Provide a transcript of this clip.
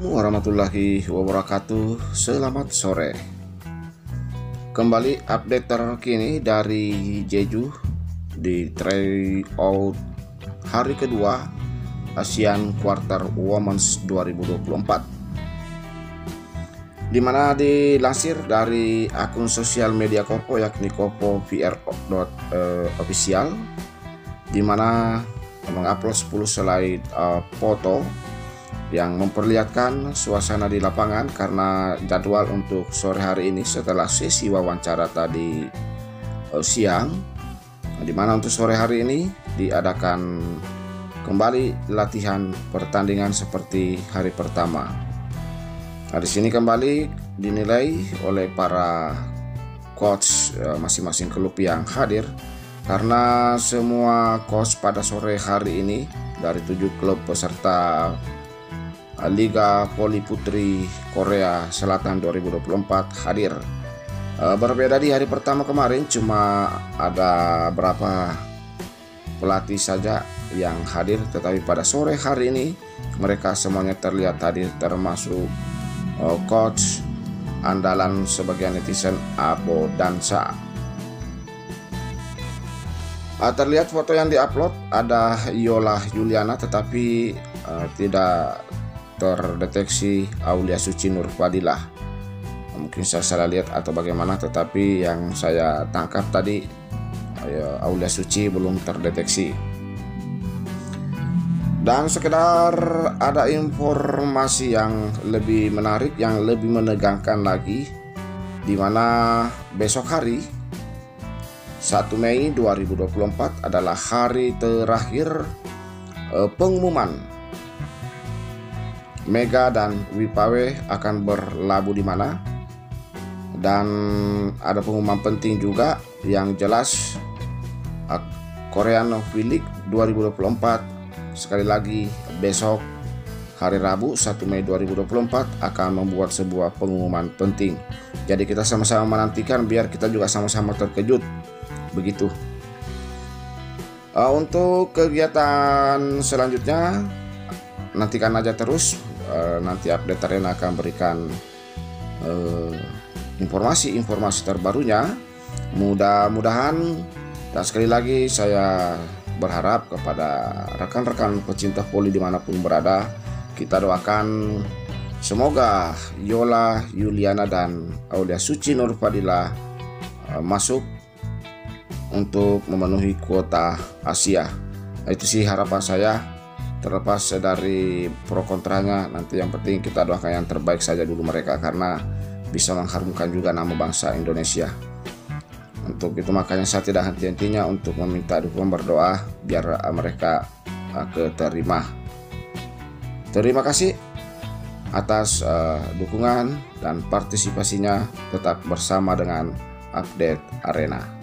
Assalamualaikum warahmatullahi wabarakatuh. Selamat sore. Kembali update terkini dari Jeju Di tryout hari kedua ASEAN Quarter Women's 2024 Di mana dilansir dari akun sosial media Kopo yakni Kopo VR uh, official Di mana mengupload 10 slide uh, foto yang memperlihatkan suasana di lapangan karena jadwal untuk sore hari ini setelah sesi wawancara tadi uh, siang di mana untuk sore hari ini diadakan kembali latihan pertandingan seperti hari pertama. Nah, di sini kembali dinilai oleh para coach uh, masing-masing klub yang hadir karena semua coach pada sore hari ini dari tujuh klub peserta Liga Voli Putri Korea Selatan 2024 hadir. Eh, berbeda di hari pertama kemarin cuma ada berapa pelatih saja yang hadir tetapi pada sore hari ini mereka semuanya terlihat hadir termasuk eh, coach andalan sebagian netizen Abo Dansa. Uh, terlihat foto yang diupload ada Yola Juliana tetapi tidak terdeteksi Aulia Suci Nur Fadilah. Mungkin saya salah lihat atau bagaimana tetapi yang saya tangkap tadi Aulia Suci belum terdeteksi. Dan sekedar ada informasi yang lebih menarik yang lebih menegangkan lagi di mana besok hari 1 Mei 2024 adalah hari terakhir eh, pengumuman Mega dan Wipawe akan berlabuh di mana. Dan ada pengumuman penting juga yang jelas Korean V-League 2024 sekali lagi besok hari Rabu 1 Mei 2024 akan membuat sebuah pengumuman penting. Jadi kita sama-sama menantikan biar kita juga sama-sama terkejut. Begitu. Uh, untuk kegiatan selanjutnya nantikan aja terus Eh, nanti update arena akan berikan eh, informasi-informasi uh, terbarunya. Mudah-mudahan dan sekali lagi saya berharap kepada rekan-rekan pecinta voli di mana pun berada kita doakan semoga Yola Yuliana dan Aulia Suci Nur Fadila uh, masuk untuk memenuhi kuota Asia. Itu sih harapan saya terlepas dari pro kontranya nanti yang penting kita doakan yang terbaik saja dulu mereka karena bisa mengharumkan juga nama bangsa Indonesia. Untuk itu makanya saya tidak henti-hentinya untuk meminta dukungan berdoa biar mereka uh, keterima. Terima kasih atas uh, dukungan dan partisipasinya tetap bersama dengan update arena